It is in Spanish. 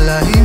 la